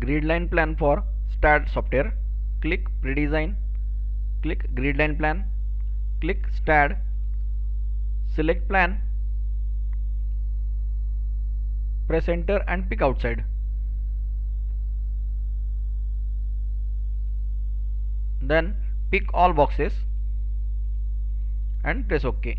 grid line plan for Staad software. Click pre-design click grid line plan. Click Staad. select plan. Press enter and pick outside. Then pick all boxes and press ok.